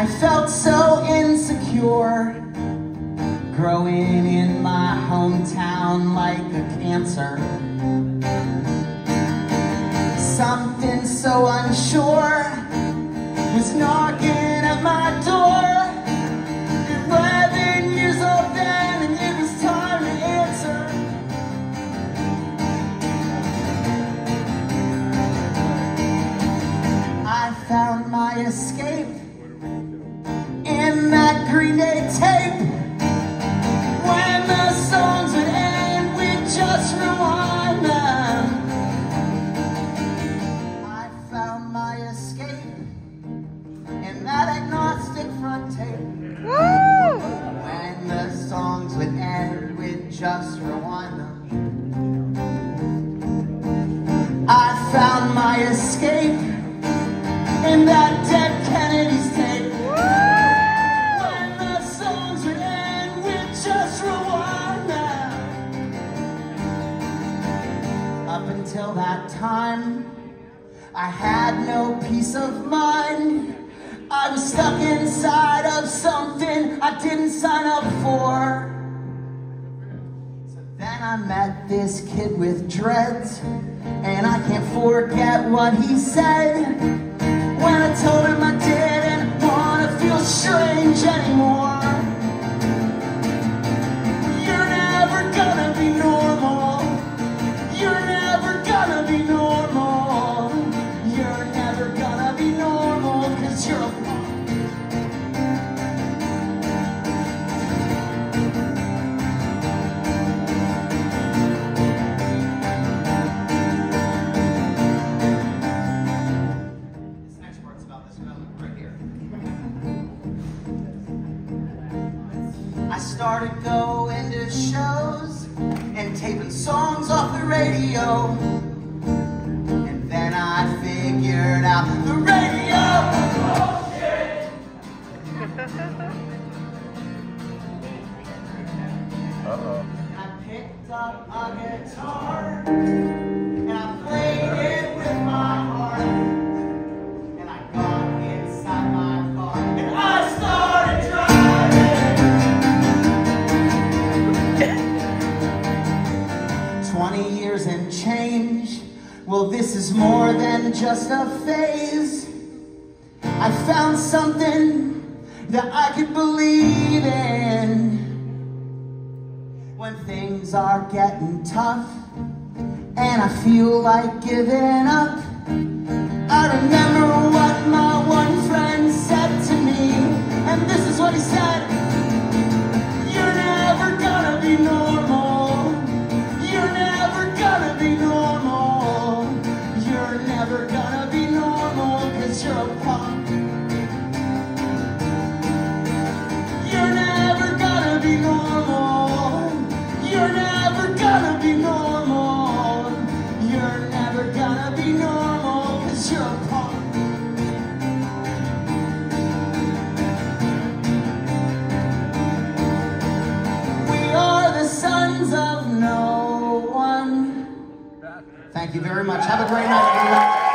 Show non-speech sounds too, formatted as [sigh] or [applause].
I felt so insecure Growing in my hometown like a cancer. Something so unsure Was knocking at my door. Eleven years old then and it was time to answer. I found my escape that tape. When the songs would end, we'd just rewind them. I found my escape in that Agnostic Front tape. When the songs would end, we'd just rewind them. I found my escape in that just rewind them. Up until that time, I had no peace of mind. I was stuck inside of something I didn't sign up for. So then I met this kid with dreads, and I can't forget what he said. When I told him I didn't wanna feel strange anymore. I started going to shows and taping songs off the radio. And then I figured out the radio. [laughs] I picked up a guitar years and change. Well, this is more than just a phase. I found something that I could believe in. When things are getting tough and I feel like giving up. I remember what my one friend Thank you very much. Have a great night, everyone.